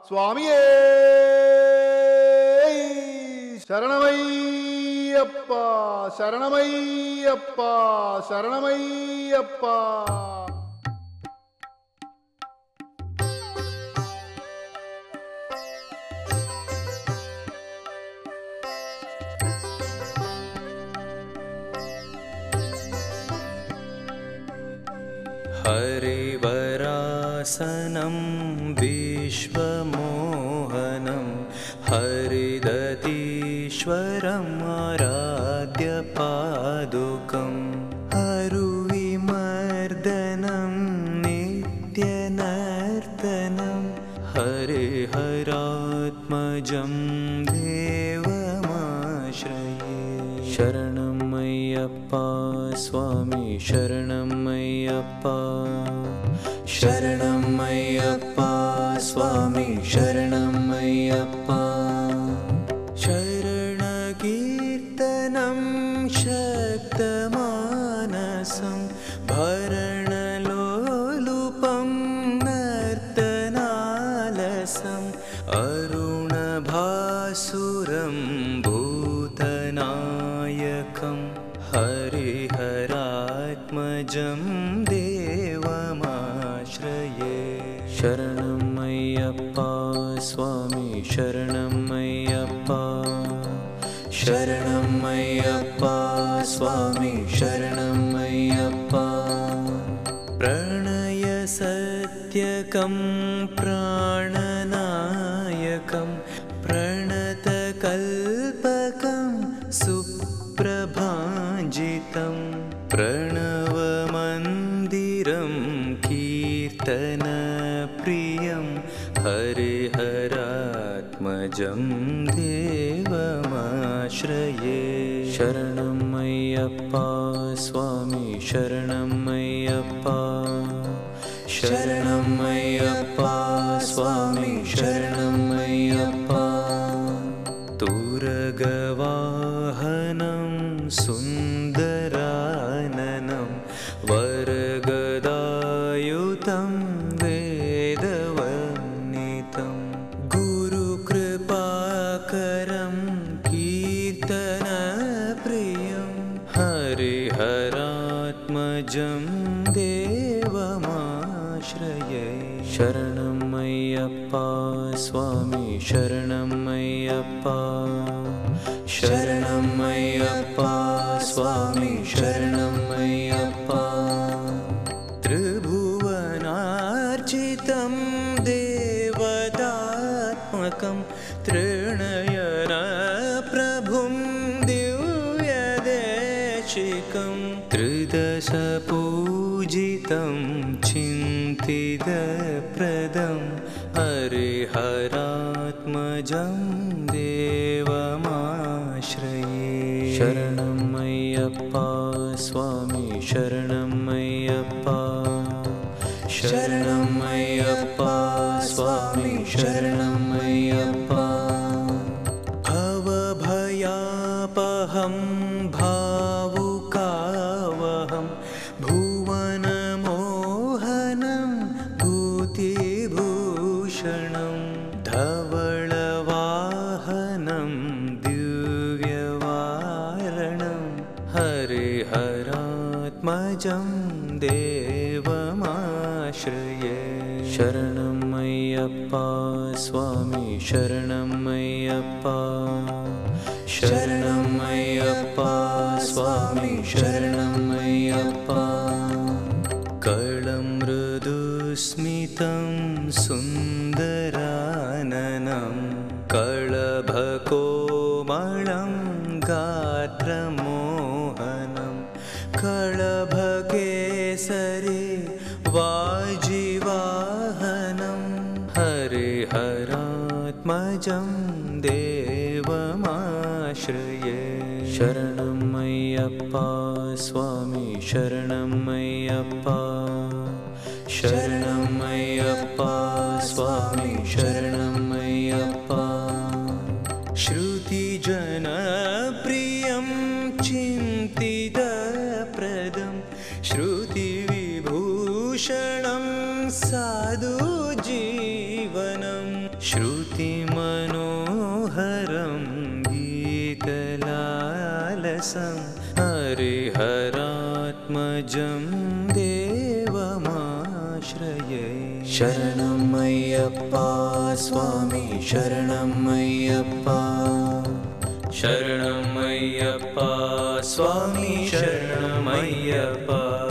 சுவாமியே சரணமையப்பா சரணமையப்பா சரணமையப்பா हरिवरासनं विश्वमोहनं हरिदतीश्वरम् आराध्यपादुकम् हरुविमर्दनं नित्यनर्तनं हरिहरात्मजं देवमाश्रये। शरणं मय्यप्पा स्वामी शरणं मय्यप्पा। शरणं मय्यप्पा स्वामी शरणं मय्यप्पा हरिहरात्मजं देवमाश्रये। शरणं मय्यप्पा स्वामी शरणं मय्यप्पा। शरणं मय्यप्पा स्वामी शरणं मय्यप्पा। प्रणयसत्यकं प्राणनायकं प्रणवमन्दिरं कीर्तनप्रियं हरिहरात्मजं देवमाश्रये। शरणं मय्यप्पा स्वामी शरणं मय्यप्पा। शरणं मय्यप्पा स्वामी शरणं वरगदायुतं वेदवन्नितं गुरुकृपाकरं कीर्तनप्रियं हरिहरात्मजं देवमाश्रये शरणं मय्यप्पा स्वामी शरणं मय्यप्पा शरणं मय्यप्पा स्वामी शरणं त्रिभुवनार्चितं देवतात्मकं तृणयनप्रभुं दिव्यदेशिकं त्रिदशपूजितं चिन्तितप्रदं हरिहरात्मजं देवमाश्रये शरणं मय्यप्पा शरणं मय्यप्पा स्वामी शरणं मय्यप्पा भवभयापहं भावुकावहं भुवनमोहनं भूतिभूषणं धवळवाहनं दिव्यवारणं। हरिहरात्मजं शरणं मय्यप्पा स्वामी शरणं मय्यप्पा शरणं मय्यप्पा स्वामी शरणं मय्यप्पा कळं मृदुस्मितं सुन्दराननं। कळभकोमलं गात्रमोहनं। कळभकेसरी वाजिवाहनं हरिहरात्मजं देवमाश्रये। शरणं मय्यप्पा स्वामी शरणं मय्यप्पा शरणं मय्यप्पा स्वामी शरणं मय्यप्पा श्रुतिजनप्रियं चिन्तितप्रदं। श्रुतिविभूषणं साधु श्रुतिमनोहरं गीतलालसं हरिहरात्मजं देवमाश्रये। शरणमय्यप्पा स्वामी शरणमय्यप्पा। शरणमय्यप्पा स्वामी शरणमय्यप्पा